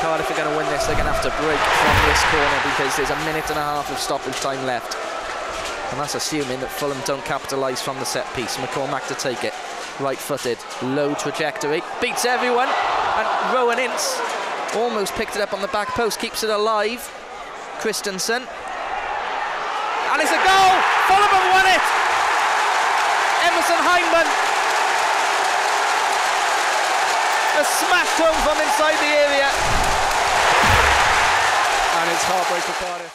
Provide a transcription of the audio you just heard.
Cardiff are going to win this, they're going to have to break from this corner because there's a minute and a half of stoppage time left. And that's assuming that Fulham don't capitalise from the set piece. McCormack to take it. Right footed, low trajectory, beats everyone. And Rohan Ince almost picked it up on the back post, keeps it alive. Christensen. And it's a goal! Fulham have won it! Emerson Hyndman. A smashed home from inside the area. And it's heartbreak for Cardiff.